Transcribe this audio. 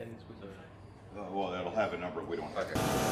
ends. Uh, well, that'll have a number we don't have.